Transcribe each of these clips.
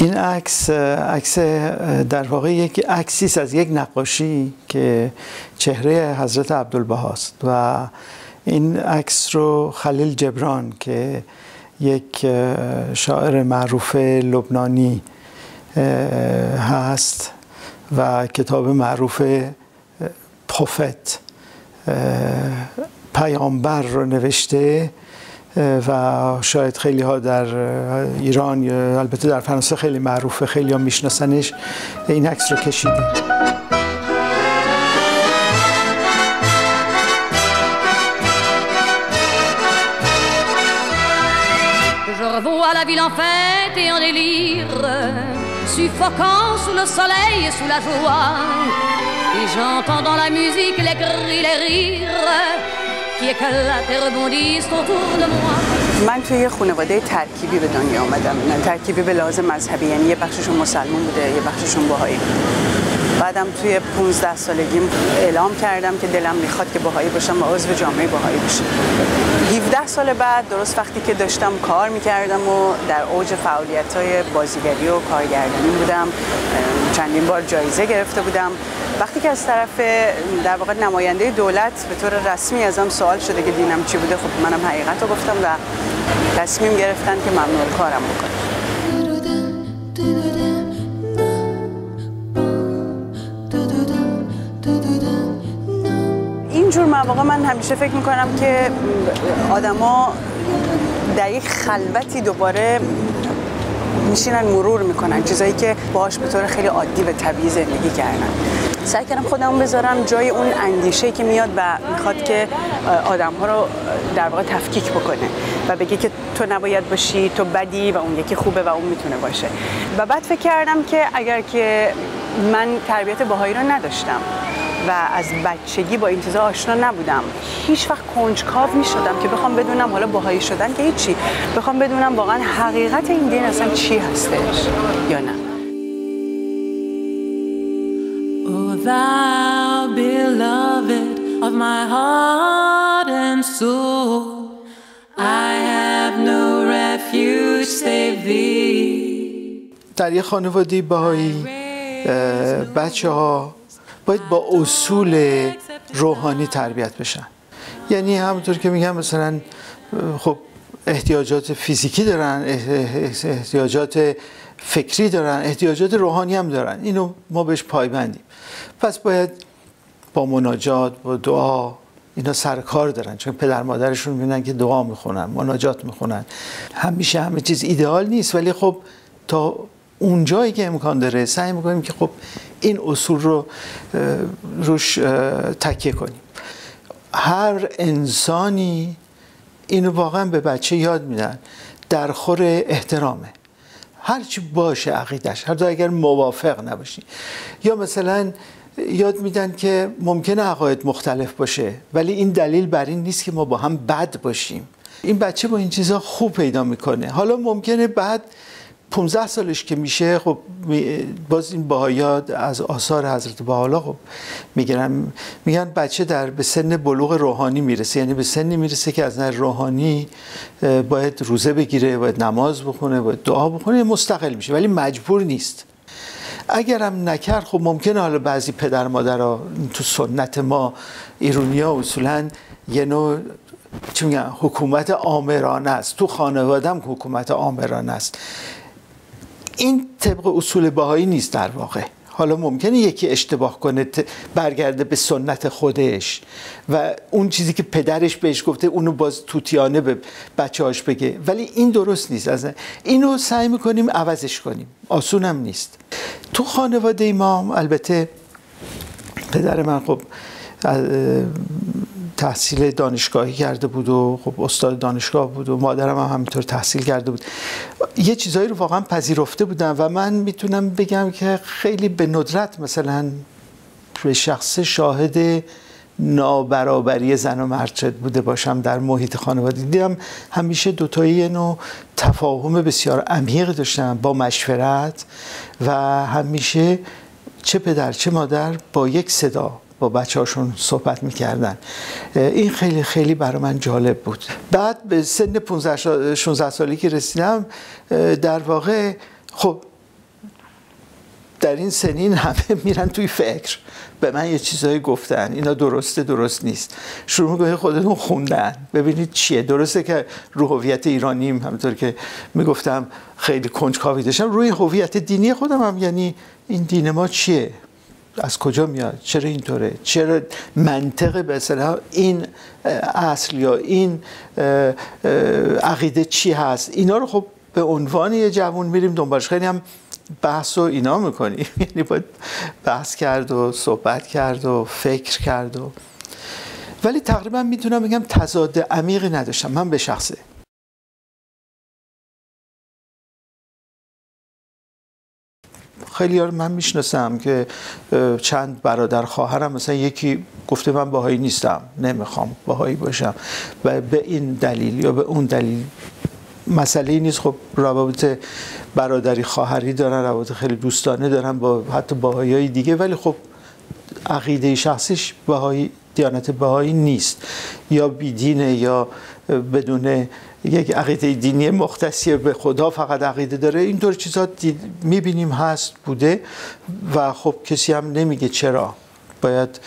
این عکس عکس در واقع یک عکسی از یک نقاشی که چهره حضرت عبدالبهاست و این عکس رو خلیل جبران که یک شاعر معروف لبنانی هست و کتاب معروف پروفت پیامبر رو نوشته. و شاید خیلی ها در ایران یا البته در فرانسه خیلی معروفه خیلی ها میشناسنش این عکس رو کشیده à la ville en fête et en délire, suffoquant sous le soleil et sous la joie. Et j'entends dans la musique les cris, les rires من توی یه خانواده ترکیبی به دنیا آمدم. ترکیبی به لازم مذهبی یعنی یه بخششون مسلمان بوده یه بخششون باهایی. بعدم توی 15 سالگیم اعلام کردم که دلم می‌خواد که باهایی باشم و عضو جامعه باهایی باشم 17 سال بعد درست وقتی که داشتم کار می‌کردم و در اوج فعالیت های بازیگری و کارگردانی بودم چندین بار جایزه گرفته بودم. وقتی که از طرف در واقع نماینده دولت به طور رسمی ازم سوال شده که دینم چی بوده خب منم حقیقت رو گفتم و تصمیم گرفتن که ممنوع کارم بکنم. اینجور مواقع من همیشه فکر می‌کنم که آدما در یک خلوتی دوباره میشینن مرور می‌کنن چیزایی که باهاش به طور خیلی عادی و طبیعی زندگی کردن. سعی کردم خودم بذارم جای اون اندیشه که میاد و می‌خواد که آدم ها رو در واقع تفکیک بکنه و بگه که تو نباید باشی تو بدی و اون یکی خوبه و اون می‌تونه باشه. و بعد فکر کردم که اگر که من تربیت باهایی رو نداشتم و از بچگی با این چیزا آشنا نبودم هیچ وقت کنجکاو می شدم که بخوام بدونم حالا باهایی شدن که هیچی. بخوام بدونم واقعا حقیقت این دین اصلا چی هستش یا نه. Oh, thou beloved of my heart and soul, I have no refuge save thee. در یه خانواده باهایی بچه ها باید با اصول روحانی تربیت بشن یعنی همونطور که میگم مثلا خب احتیاجات فیزیکی دارن احتیاجات فکری دارن احتیاجات روحانی هم دارن. اینو ما بهش پایبندیم. پس باید با مناجات با دعا اینا سر کار دارن. چون پدر مادرشون می‌بینن که دعا می‌خونن مناجات می‌خونن. همیشه همه چیز ایدئال نیست ولی خب تا اون جایی که امکان داره سعی می‌کنیم که خب این اصول رو روش تکیه کنیم. هر انسانی اینو واقعا به بچه یاد میدن. در خور احترامه. هرچی باشه عقیدش هر اگر موافق نباشی. یا مثلا یاد میدن که ممکنه عقاید مختلف باشه ولی این دلیل بر این نیست که ما با هم بد باشیم. این بچه با این چیزها خوب پیدا می‌کنه. حالا ممکنه بعد 15 سالش که میشه خب باز این باهایات از آثار حضرت بحالا خب میگن میگن بچه در به سن بلوغ روحانی می‌رسه. یعنی به سنی می‌رسه که از نظر روحانی باید روزه بگیره باید نماز بخونه باید دعا بخونه مستقل میشه ولی مجبور نیست. اگرم نکرد خب ممکنه حالا بعضی پدر مادرها تو سنت ما ایرونی ها اصولا یه نوع میگن حکومت آمرانه است. تو خانواده هم حکومت آمرانه است. این طبق اصول باهایی نیست در واقع. حالا ممکنه یکی اشتباه کنه برگرده به سنت خودش و اون چیزی که پدرش بهش گفته اونو باز توتیانه به بچه هاش بگه. ولی این درست نیست. از اینو سعی می‌کنیم عوضش کنیم. آسون هم نیست. تو خانواده ما البته پدر من خب تحصیل دانشگاهی کرده بود و خب استاد دانشگاه بود و مادرم هم همینطور تحصیل کرده بود. یه چیزایی رو واقعا پذیرفته بودم و من می‌تونم بگم که خیلی به ندرت مثلا به شخص شاهد نابرابری زن و مرد شد بوده باشم در محیط خانواده. دیدم همیشه دوتایی نوع تفاهم بسیار عمیق داشتم با مشورت و همیشه چه پدر چه مادر با یک صدا با بچه هاشون صحبت می‌کردن. این خیلی خیلی برای من جالب بود. بعد به سن 15 16 سالی که رسیدم در واقع خب در این سنین همه میرن توی فکر. به من یه چیزایی گفتن. اینا درسته درست نیست. شروع می‌کنه خودتون خوندن. ببینید چیه. درسته که رو هویت ایرانیم همونطور که می‌گفتم خیلی کنجکاوی داشتم روی هویت دینی خودم هم یعنی این دین ما چیه؟ از کجا میاد؟ چرا اینطوره؟ چرا منطق به اصطلاح این اصل یا این عقیده چی هست؟ اینا رو خب به عنوان یه جوون میریم دنبالش. خیلی هم بحث و اینا می‌کنیم. یعنی باید بحث کرد و صحبت کرد و فکر کرد و ولی تقریبا می‌تونم بگم تضاد عمیقی نداشتم. من به شخصه. خیلی ها من می‌شناسم که چند برادر خواهرم مثلا یکی گفته من باهایی نیستم نمی‌خوام باهایی باشم و به این دلیل یا به اون دلیل مسئله نیست. خب روابط برادری خواهری دارن روابط خیلی دوستانه دارن با حتی باهایی های دیگه. ولی خب عقیده شخصیش باهایی دیانت بهایی نیست. یا بیدینه یا بدون یک عقیده دینی مختصی به خدا فقط عقیده داره. اینطور چیزا می‌بینیم هست بوده و خب کسی هم نمیگه چرا. باید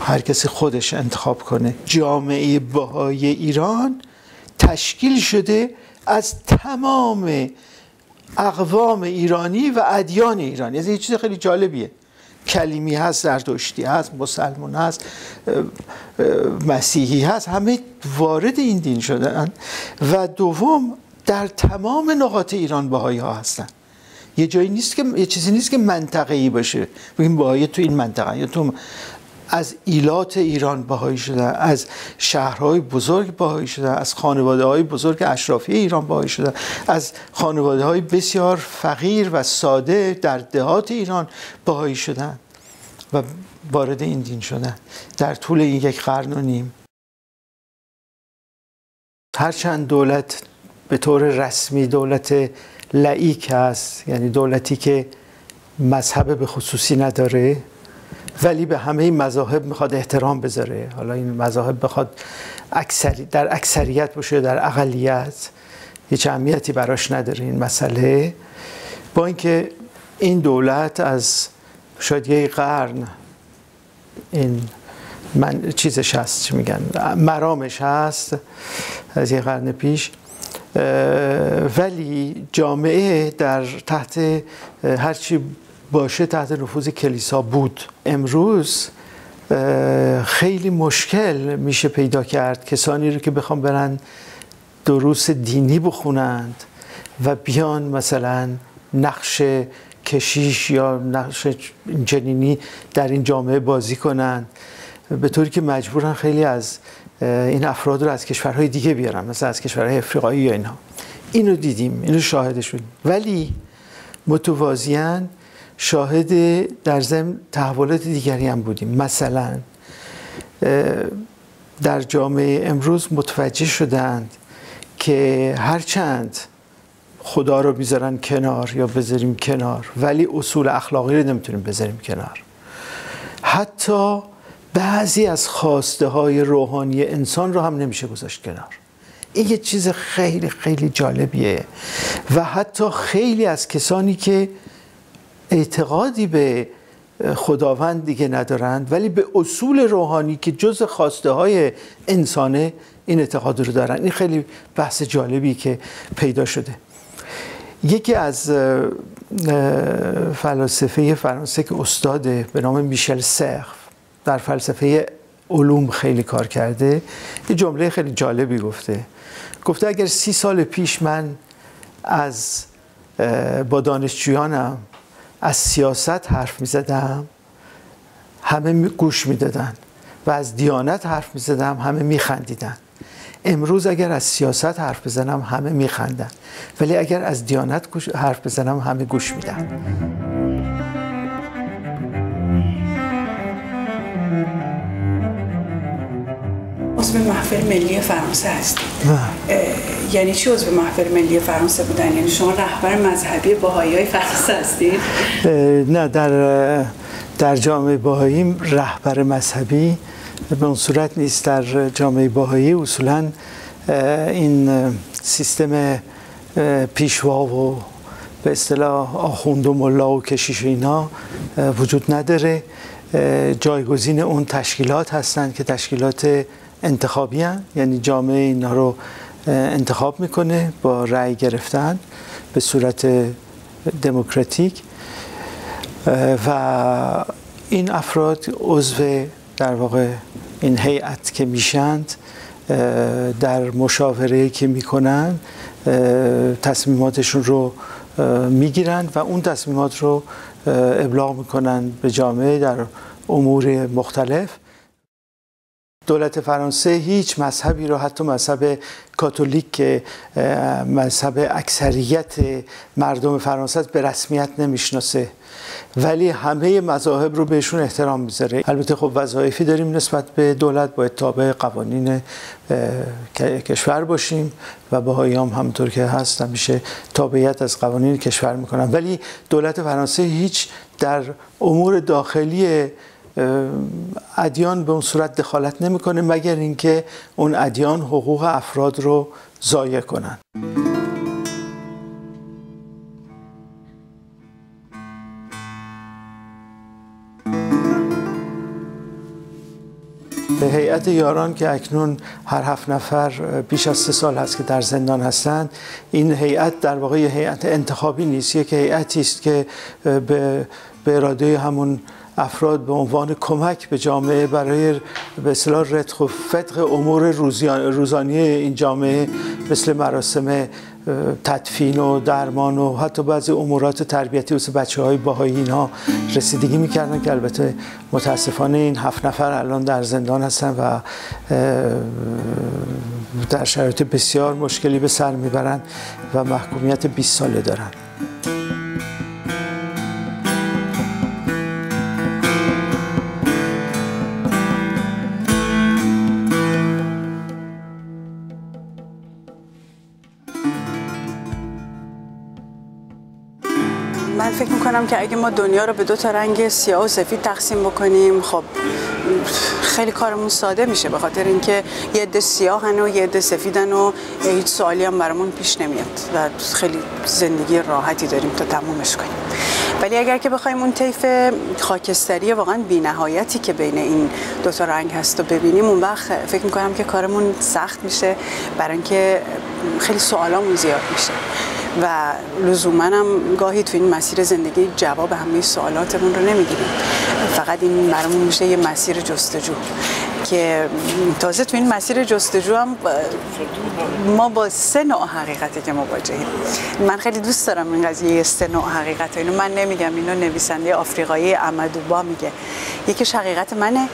هر کسی خودش انتخاب کنه. جامعه بهایی ایران تشکیل شده از تمام اقوام ایرانی و ادیان ایرانی از یه چیز خیلی جالبیه. کلیمی هست زردشتی هست مسلمان هست مسیحی هست همه وارد این دین شدن و دوم در تمام نقاط ایران باهایی ها هستن. یه جایی نیست که یه چیزی نیست که منطقه ای باشه. بگیم باهایی تو این منطقه یا تو از ایلات ایران باهایی شدن از شهرهای بزرگ باهایی شدن از خانواده های بزرگ اشرافی ایران باهایی شدن از خانواده های بسیار فقیر و ساده در دهات ایران باهایی شدن و وارد این دین شدن در طول این یک قرن و نیم. هرچند دولت به طور رسمی دولت لعیک است یعنی دولتی که مذهب به خصوصی نداره. ولی به همه این مذاهب می‌خواد احترام بذاره. حالا این مذاهب بخواد اکثری در اکثریت باشه در اقلیت هیچ اهمیتی براش نداره این مسئله. با اینکه این دولت از شاید یه قرن این من چیزش هست چی میگن؟ مرامش هست از یه قرن پیش. ولی جامعه در تحت هرچی باشه تحت نفوذ کلیسا بود. امروز خیلی مشکل میشه پیدا کرد. کسانی رو که بخوام برن دروس دینی بخونند و بیان مثلا نقش کشیش یا نقش جنینی در این جامعه بازی کنند. به طوری که مجبورن خیلی از این افراد رو از کشورهای دیگه بیارن مثلا از کشورهای افریقایی یا اینها. اینو دیدیم اینو شاهدش شدیم ولی متوازیان شاهد در ضمن تحولات دیگری هم بودیم. مثلا در جامعه امروز متوجه شدند که هرچند خدا رو می‌ذارن کنار یا بذاریم کنار ولی اصول اخلاقی رو نمی‌تونیم بذاریم کنار. حتی بعضی از خواسته های روحانی انسان رو هم نمیشه گذاشت کنار. این یه چیز خیلی خیلی جالبیه. و حتی خیلی از کسانی که اعتقادی به خداوند دیگه ندارند ولی به اصول روحانی که جز خواسته های انسانه این اعتقاد رو دارن. این خیلی بحث جالبی که پیدا شده. یکی از فلاسفه فرانسه که استاده به نام میشل سرف در فلسفه علوم خیلی کار کرده یه جمله خیلی جالبی گفته. گفته اگر سی سال پیش من از با دانشجویانم از سیاست حرف می زدم همه گوش می دادن و از دیانت حرف می زدم همه می خندیدن امروز اگر از سیاست حرف بزنم همه می خندن ولی اگر از دیانت حرف بزنم همه گوش میدن. عضو محفل ملی فرانسه هستی یعنی چی عضو محفل ملی فرانسه بودن؟ یعنی شما رهبر مذهبی باهایی های فرانسه هستید؟ نه در در جامعه باهایی رهبر مذهبی به اون صورت نیست. در جامعه باهایی اصولا این سیستم پیشوا و به اصطلاح آخوند و ملا و کشیش اینا وجود نداره. جایگزین اون تشکیلات هستند که تشکیلات انتخابی هن. یعنی جامعه اینا رو انتخاب می‌کنه با رأی گرفتن به صورت دموکراتیک و این افراد عضو در واقع این هیئت که میشند در مشاوره که می‌کنن تصمیماتشون رو می‌گیرن و اون تصمیمات رو ابلاغ می‌کنن به جامعه در امور مختلف دولت فرانسه هیچ مذهبی رو حتی مذهب کاتولیک که مذهب اکثریت مردم فرانسه به رسمیت نمی‌شناسه. ولی همه مذاهب رو بهشون احترام می‌ذاره. البته خب وظایفی داریم نسبت به دولت باید تابع قوانین کشور باشیم و با هم همونطور که هست همیشه تابعیت از قوانین کشور می‌کنن. ولی دولت فرانسه هیچ در امور داخلی ادیان به اون صورت دخالت نمی‌کنه مگر اینکه اون ادیان حقوق افراد رو ضایع کنن. به هیئت یاران که اکنون هر هفت نفر بیش از سه سال هست که در زندان هستند این هیئت در واقع هیئت انتخابی نیست یک هیئتی است که به اراده همون افراد به عنوان کمک به جامعه برای به اصطلاح رتق و فتق امور روزانی این جامعه مثل مراسم تدفین و درمان و حتی بعضی امورات تربیتی واسه بچه های باهایی اینها رسیدگی می‌کردن که البته متاسفانه این هفت نفر الان در زندان هستن و در شرایط بسیار مشکلی به سر می‌برن و محکومیت 20 ساله دارن. من فکر می‌کنم که اگه ما دنیا رو به دو تا رنگ سیاه و سفید تقسیم بکنیم خب خیلی کارمون ساده میشه به خاطر اینکه یه عده سیاهن و یه عده سفیدن و هیچ سوالی هم برامون پیش نمیاد و خیلی زندگی راحتی داریم تا تمومش کنیم. ولی اگر که بخوایم اون طیف خاکستری واقعا بی‌نهایتی که بین این دو تا رنگ هست و ببینیم اون وقت فکر می‌کنم که کارمون سخت میشه برای اینکه خیلی سوالامون زیاد میشه. و لزوما هم گاهی تو این مسیر زندگی جواب همه سوالاتمون رو نمی‌گیریم. فقط این برامون میشه یه مسیر جستجو که تازه تو این مسیر جستجو هم ما با سه نوع حقیقتی که مواجهیم. من خیلی دوست دارم این قضیه سه نوع حقیقت. اینو من نمیگم اینو نویسنده آفریقایی امدوبا میگه. یکیش حقیقت منه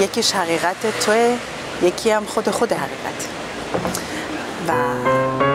یکیش حقیقت توه یکی هم خود خود حقیقت. و